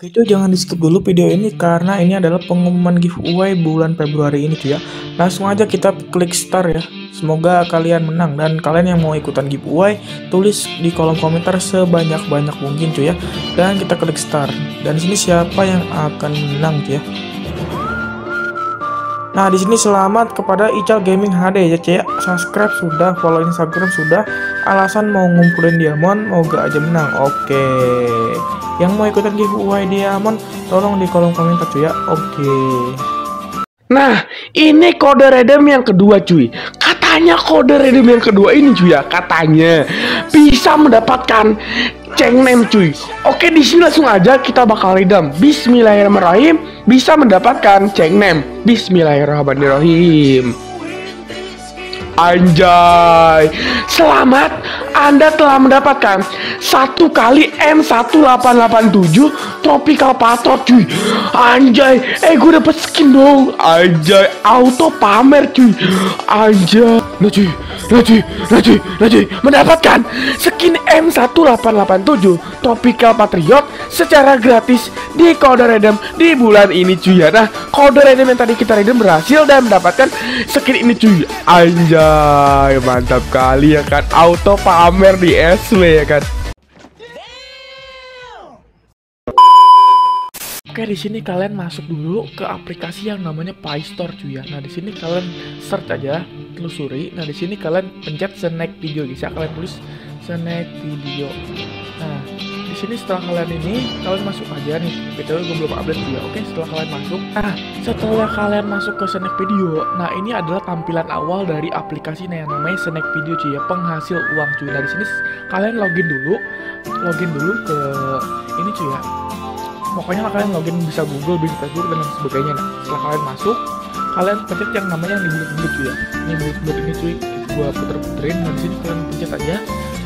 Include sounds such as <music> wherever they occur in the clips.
Itu jangan di skip dulu video ini karena ini adalah pengumuman giveaway bulan Februari ini cuy ya. Langsung aja kita klik start ya. Semoga kalian menang dan kalian yang mau ikutan giveaway tulis di kolom komentar sebanyak-banyak mungkin cuy ya. Dan kita klik start. Dan di sini siapa yang akan menang cuy ya. Nah, di sini selamat kepada Ical Gaming HD ya, cuy. Subscribe sudah, follow Instagram sudah. Alasan mau ngumpulin diamond, gak aja menang. Oke. Yang mau ikutan giveaway diamond, tolong di kolom komentar cuy ya. Oke. Nah, ini kode redeem yang kedua cuy. Katanya kode redeem yang kedua ini cuy ya, katanya bisa mendapatkan ceng name cuy. Oke, di sini langsung aja kita bakal redeem. Bismillahirrahmanirrahim bisa mendapatkan ceng name. Bismillahirrahmanirrahim. Anjay Selamat Anda telah mendapatkan Satu kali M1887 Tropical Patrol cuy. Anjay. Eh gue dapet skin dong. Anjay. Auto pamer cuy. Anjay Nah cuy Nah cuy Mendapatkan Skin M1887 Tropical Patriot Secara gratis Di kode redeem Di bulan ini cuy ya Nah kode redeem yang tadi kita redeem berhasil Dan mendapatkan Skin ini cuy Anjay, mantap kali ya kan. Auto pamer di SW ya kan. Oke, di sini kalian masuk dulu ke aplikasi yang namanya Pi Store cuy ya. Nah, di sini kalian search aja, telusuri. Nah, di sini kalian pencet snack video guys ya. Kalian tulis snack video. Nah, di sini setelah kalian ini kalian masuk aja nih btw gue belum update juga oke setelah kalian masuk nah setelah kalian masuk ke snack video nah ini adalah tampilan awal dari aplikasi yang namanya snack video cuy ya penghasil uang cuy nah di sini kalian login dulu login dulu ke ini cuy ya pokoknya kalian login bisa Google bisa Facebook dan sebagainya. Nah setelah kalian masuk kalian pencet yang namanya yang di bulut-bulut cuy ya. Ini bulut-bulut ini cuy gua puter-puterin nah di sini kalian pencet aja.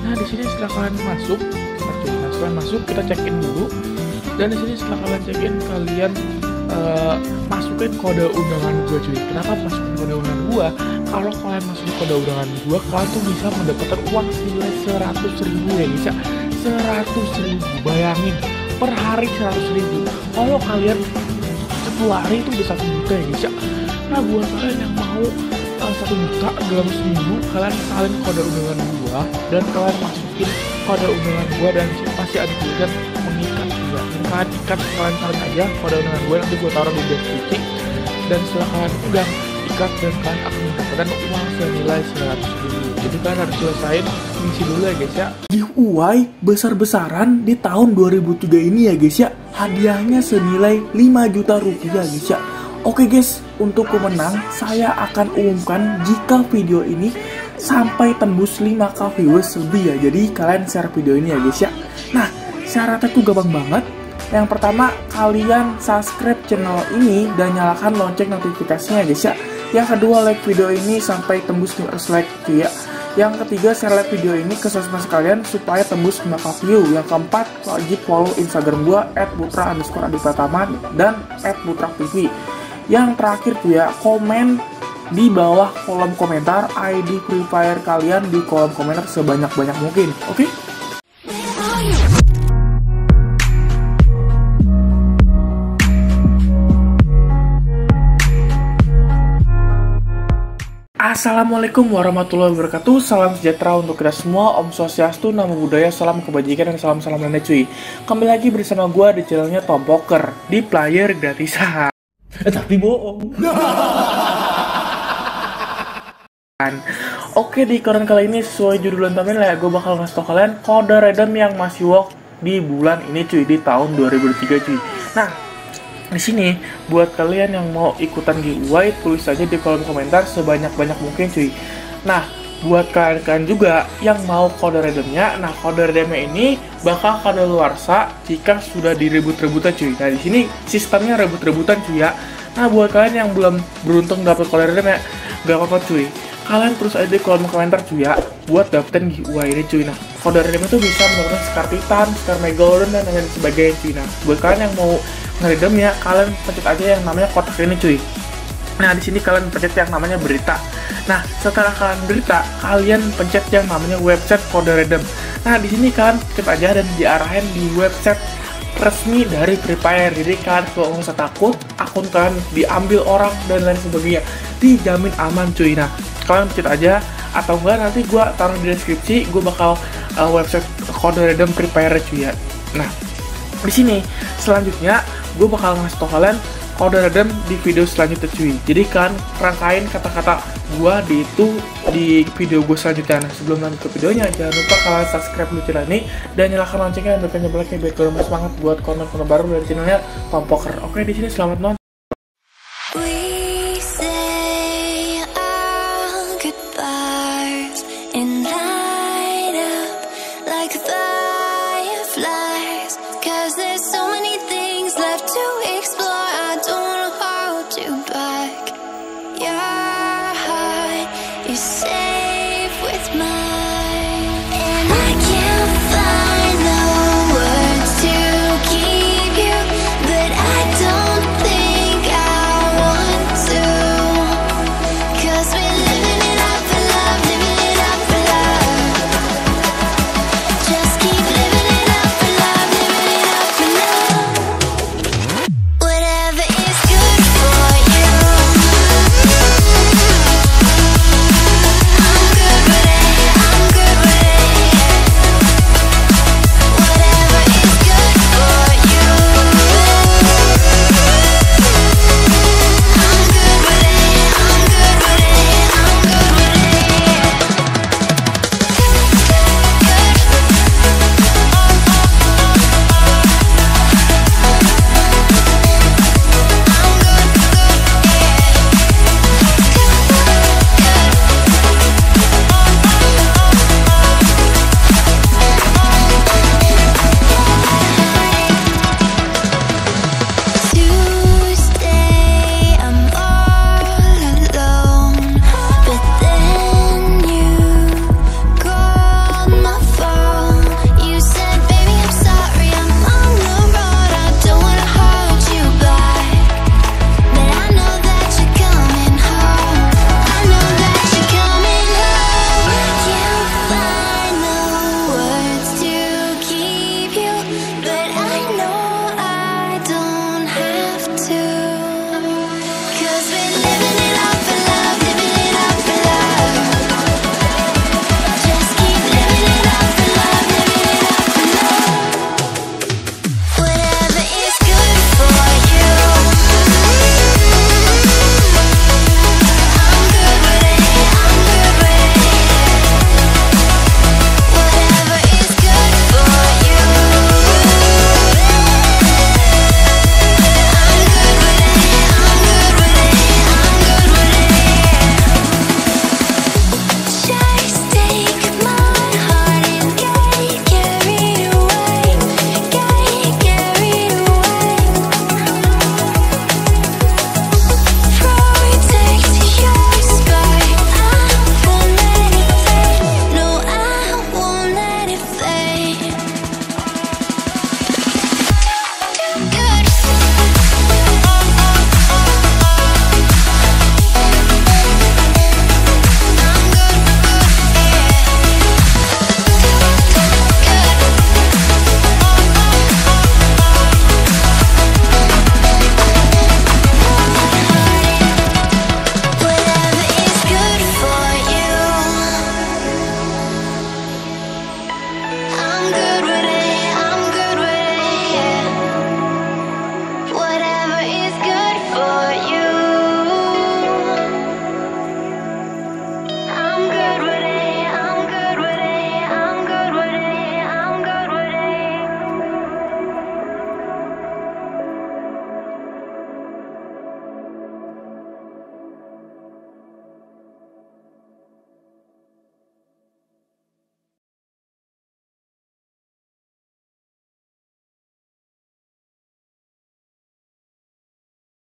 Nah di sini setelah kalian masuk nah setelah masuk kita check in dulu. Dan di sini setelah kalian check in kalian uh, masukin kode undangan gua cuy. Kenapa masukin kode undangan gua? Kalau kalian masukin kode undangan gua kalian tuh bisa mendapatkan uang senilai seratus ribu ya bisa seratus ribu bayangin per hari seratus ribu. Kalau kalian 10 hari itu bisa satu juta ya guys ya. Nah buat kalian yang mau satu juta dalam seminggu kalian salin kode undangan gua dan kalian masukin kode undangan gua dan pasti ada tulisan mengikat juga. Dan kalian ikat kalian salin aja kode undangan gua nanti gua taruh di deskripsi. Dan setelah kalian ikat dan kalian akan mendapatkan uang senilai 100 ribu jadi kalian harus selesaiin misi dulu ya guys ya giveaway besar-besaran di tahun 2003 ini ya guys ya hadiahnya senilai 5 juta rupiah guys ya Oke guys, untuk pemenang saya akan umumkan jika video ini sampai tembus 5k viewers lebih ya. Jadi kalian share video ini ya guys ya. Nah, syaratnya tuh gampang banget. Yang pertama, kalian subscribe channel ini dan nyalakan lonceng notifikasinya ya guys ya. Yang kedua, like video ini sampai tembus 100 like ya. Yang ketiga, share like video ini ke sosmed kalian supaya tembus 5k view. Yang keempat, wajib follow Instagram gua @putra underscore dan @putra_tv. Yang terakhir tuh ya, komen di bawah kolom komentar ID Free Fire kalian di kolom komentar sebanyak-banyak mungkin. Oke? Okay? Assalamualaikum warahmatullahi wabarakatuh Salam sejahtera untuk kita semua Om Swastiastu, Namo Buddhaya, Salam Kebajikan, dan Salam-Salam Nenek Cuy Kembali lagi bersama gue di channelnya Tom Poker Di player gratisan <laughs> Eh, tapi bohong. <laughs> Oke di koran kali ini sesuai judul dan thumbnail ya gue bakal ngasih tau kalian kode redeem yang masih work di bulan ini cuy di tahun 2003 cuy. Nah di sini buat kalian yang mau ikutan giveaway tulis aja di kolom komentar sebanyak banyak mungkin cuy. Nah buat kalian-kalian juga yang mau kode redeemnya, nah kode redeemnya ini bakal kado luarsa jika sudah direbut-rebutan cuy. Nah di sini sistemnya rebut-rebutan cuy ya. Nah buat kalian yang belum beruntung dapat kode redeem ya, gak apa-apa cuy. Kalian terus aja di kolom komentar cuy ya, buat dapetin giveaway ini cuy. Nah kode redeem itu bisa mendapatkan Scar Titan, Scar Megalodon dan lain sebagainya cuy. Nah buat kalian yang mau ngeredem ya, kalian pencet aja yang namanya kotak ini cuy. Nah, di sini kalian pencet yang namanya berita. Nah, setelah kalian berita, kalian pencet yang namanya website kode redeem. Nah, di sini kalian klik aja dan diarahin di website resmi dari Free Fire. Jadi kalian kalau nggak takut, akun kalian diambil orang dan lain sebagainya. Dijamin aman cuy. Nah, kalian cek aja atau enggak nanti gue taruh di deskripsi gue bakal uh, website kode redeem Free Fire cuy ya. Nah, di sini selanjutnya gue bakal ngasih tau kalian kode redeem di video selanjutnya cuy. Jadi kan rangkain kata-kata gue di itu di video gue selanjutnya. Nah sebelum lanjut ke videonya jangan lupa kalian subscribe dulu channel ini dan nyalakan loncengnya dan tekan jempolnya biar kalian semangat buat konten-konten baru dari channelnya Tom Poker. Oke di sini selamat nonton